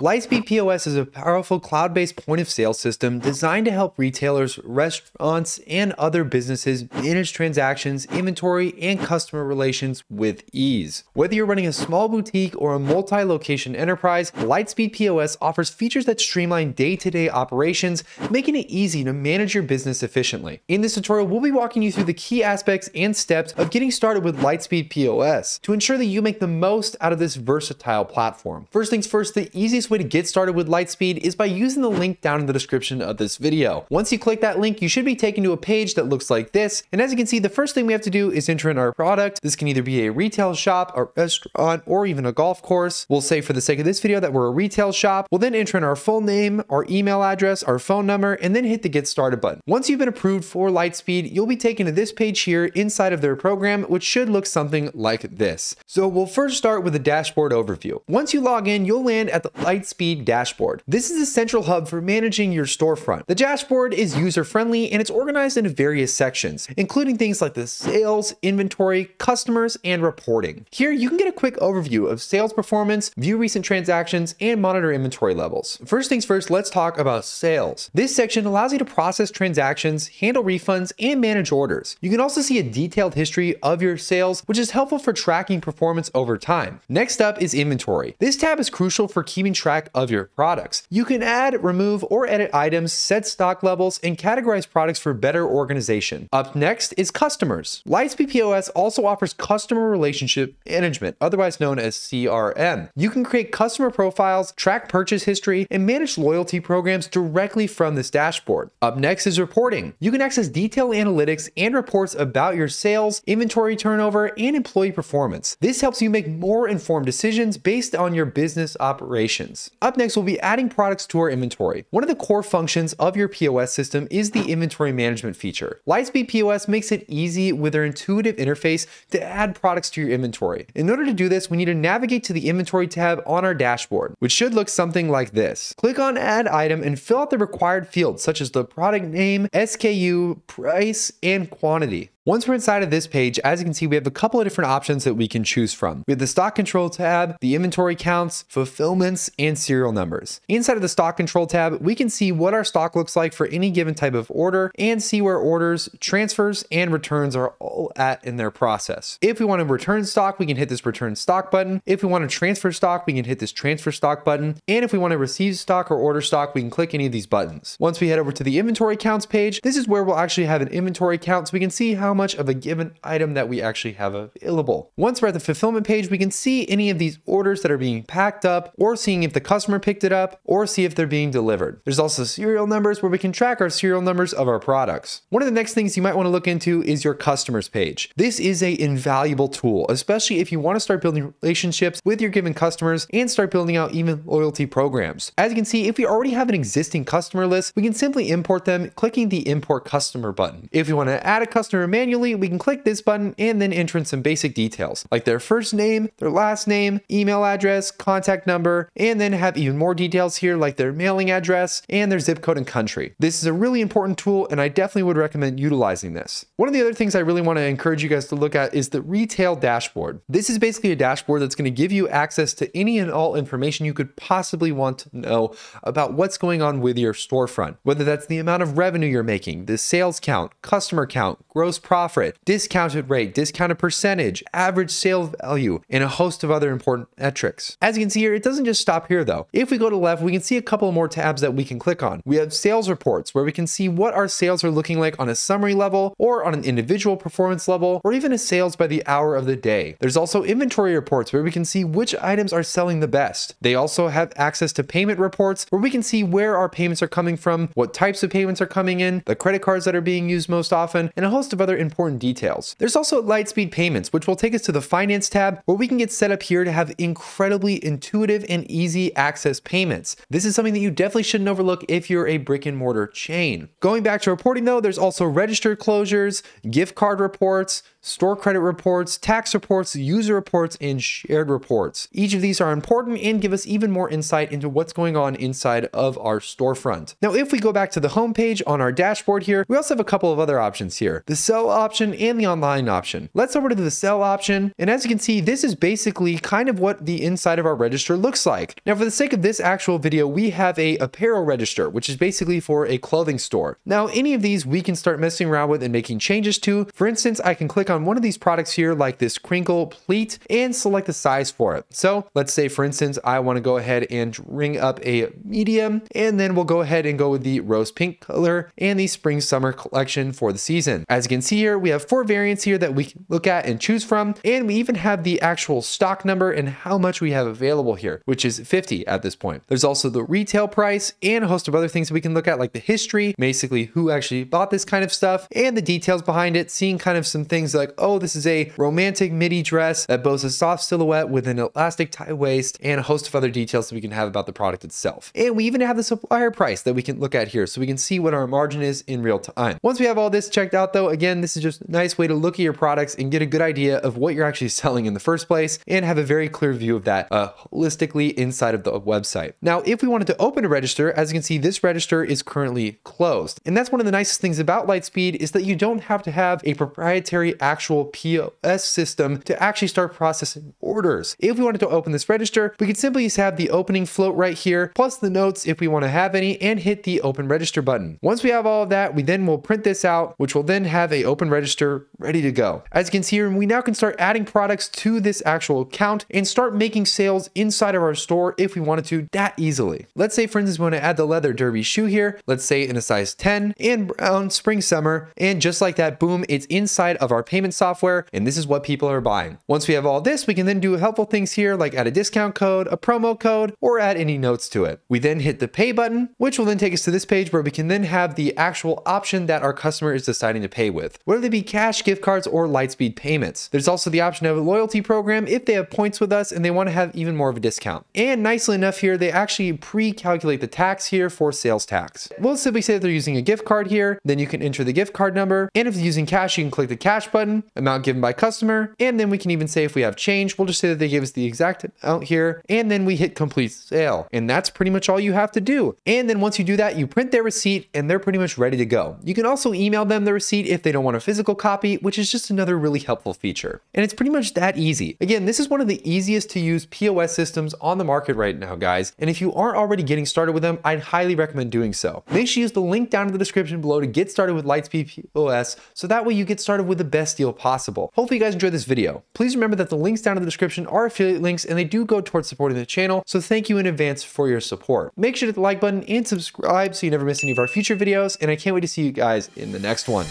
Lightspeed POS is a powerful cloud-based point of sale system designed to help retailers, restaurants, and other businesses manage transactions, inventory, and customer relations with ease. Whether you're running a small boutique or a multi-location enterprise, Lightspeed POS offers features that streamline day-to-day operations, making it easy to manage your business efficiently. In this tutorial, we'll be walking you through the key aspects and steps of getting started with Lightspeed POS to ensure that you make the most out of this versatile platform. First things first, the easiest way to get started with Lightspeed is by using the link down in the description of this video. Once you click that link, you should be taken to a page that looks like this. And as you can see, the first thing we have to do is enter in our product. This can either be a retail shop, a restaurant, or even a golf course. We'll say for the sake of this video that we're a retail shop. We'll then enter in our full name, our email address, our phone number, and then hit the get started button. Once you've been approved for Lightspeed, you'll be taken to this page here inside of their program, which should look something like this. So we'll first start with a dashboard overview. Once you log in, you'll land at the Lightspeed dashboard. This is a central hub for managing your storefront. The dashboard is user-friendly and it's organized into various sections, including things like the sales, inventory, customers, and reporting. Here, you can get a quick overview of sales performance, view recent transactions, and monitor inventory levels. First things first, let's talk about sales. This section allows you to process transactions, handle refunds, and manage orders. You can also see a detailed history of your sales, which is helpful for tracking performance over time. Next up is inventory. This tab is crucial for keeping track of your products. You can add, remove, or edit items, set stock levels, and categorize products for better organization. Up next is customers. Lightspeed POS also offers customer relationship management, otherwise known as CRM. You can create customer profiles, track purchase history, and manage loyalty programs directly from this dashboard. Up next is reporting. You can access detailed analytics and reports about your sales, inventory turnover, and employee performance. This helps you make more informed decisions based on your business operations. Up next, we'll be adding products to our inventory. One of the core functions of your POS system is the inventory management feature. Lightspeed POS makes it easy with their intuitive interface to add products to your inventory. In order to do this, we need to navigate to the inventory tab on our dashboard, which should look something like this. Click on add item and fill out the required fields such as the product name, SKU, price, and quantity. Once we're inside of this page, as you can see, we have a couple of different options that we can choose from. We have the stock control tab, the inventory counts, fulfillments, and serial numbers. Inside of the stock control tab, we can see what our stock looks like for any given type of order and see where orders, transfers, and returns are all at in their process. If we want to return stock, we can hit this return stock button. If we want to transfer stock, we can hit this transfer stock button. And if we want to receive stock or order stock, we can click any of these buttons. Once we head over to the inventory counts page, this is where we'll actually have an inventory count so we can see how much of a given item that we actually have available. Once we're at the fulfillment page, we can see any of these orders that are being packed up or seeing if the customer picked it up or see if they're being delivered. There's also serial numbers where we can track our serial numbers of our products. One of the next things you might want to look into is your customers page. This is a invaluable tool, especially if you want to start building relationships with your given customers and start building out even loyalty programs. As you can see, if we already have an existing customer list, we can simply import them clicking the import customer button. If we want to add a customer manually, we can click this button and then enter in some basic details like their first name, their last name, email address, contact number, and then have even more details here like their mailing address and their zip code and country. This is a really important tool and I definitely would recommend utilizing this. One of the other things I really want to encourage you guys to look at is the retail dashboard. This is basically a dashboard that's going to give you access to any and all information you could possibly want to know about what's going on with your storefront, whether that's the amount of revenue you're making, the sales count, customer count, gross profit, discounted rate, discounted percentage, average sale value, and a host of other important metrics. As you can see here, it doesn't just stop here though. If we go to the left, we can see a couple more tabs that we can click on. We have sales reports where we can see what our sales are looking like on a summary level or on an individual performance level or even a sales by the hour of the day. There's also inventory reports where we can see which items are selling the best. They also have access to payment reports where we can see where our payments are coming from, what types of payments are coming in, the credit cards that are being used most often, and a host of other important details. There's also Lightspeed Payments, which will take us to the Finance tab where we can get set up here to have incredibly intuitive and easy access payments. This is something that you definitely shouldn't overlook if you're a brick and mortar chain. Going back to reporting though, there's also registered closures, gift card reports, store credit reports, tax reports, user reports, and shared reports. Each of these are important and give us even more insight into what's going on inside of our storefront. Now, if we go back to the home page on our dashboard here, we also have a couple of other options here. The sell option and the online option. Let's over to the sell option. And as you can see, this is basically kind of what the inside of our register looks like. Now, for the sake of this actual video, we have a apparel register, which is basically for a clothing store. Now, any of these we can start messing around with and making changes to. For instance, I can click on one of these products here, like this crinkle pleat, and select the size for it. So let's say, for instance, I want to go ahead and ring up a medium, and then we'll go ahead and go with the rose pink color and the spring summer collection for the season. As you can see here, we have four variants here that we can look at and choose from, and we even have the actual stock number and how much we have available here, which is 50 at this point. There's also the retail price and a host of other things that we can look at, like the history, basically who actually bought this kind of stuff, and the details behind it, seeing kind of some things like, oh, this is a romantic midi dress that boasts a soft silhouette with an elastic tie waist, and a host of other details that we can have about the product itself. And we even have the supplier price that we can look at here, so we can see what our margin is in real time. Once we have all this checked out though, again, this is just a nice way to look at your products and get a good idea of what you're actually selling in the first place and have a very clear view of that uh, holistically inside of the website. Now, if we wanted to open a register, as you can see, this register is currently closed. And that's one of the nicest things about Lightspeed is that you don't have to have a proprietary actual POS system to actually start processing orders. If we wanted to open this register, we could simply just have the opening float right here, plus the notes if we want to have any, and hit the open register button. Once we have all of that, we then will print this out, which will then have a open register ready to go. As you can see here, we now can start adding products to this actual account and start making sales inside of our store if we wanted to that easily. Let's say, for instance, we want to add the leather derby shoe here. Let's say in a size 10 and brown spring summer. And just like that, boom, it's inside of our payment software. And this is what people are buying. Once we have all this, we can then do helpful things here like add a discount code, a promo code, or add any notes to it. We then hit the pay button, which will then take us to this page where we can then have the actual option that our customer is deciding to pay with, whether they be cash, gift cards, or Lightspeed payments. There's also the option of a loyalty program if they have points with us and they want to have even more of a discount. And nicely enough here, they actually pre-calculate the tax here for sales tax. We'll simply say that they're using a gift card here, then you can enter the gift card number. And if using cash, you can click the cash button, amount given by customer. And then we can even say if we have change, we'll just say that they give us the exact amount here. And then we hit complete sale. And that's pretty much all you have to do. And then once you do that, you print their receipt and they're pretty much ready to go. You can also email them the receipt if they don't want a physical copy, which is just another really helpful feature. And it's pretty much that easy. Again, this is one of the easiest to use POS systems on the market right now, guys. And if you aren't already getting started with them, I'd highly recommend doing so. Make sure you use the link down in the description below to get started with Lightspeed POS, so that way you get started with the best deal possible. Hopefully you guys enjoyed this video. Please remember that the links down in the description are affiliate links and they do go towards supporting the channel, so thank you in advance for your support. Make sure to hit the like button and subscribe so you never miss any of our future videos, and I can't wait to see you guys in the next one.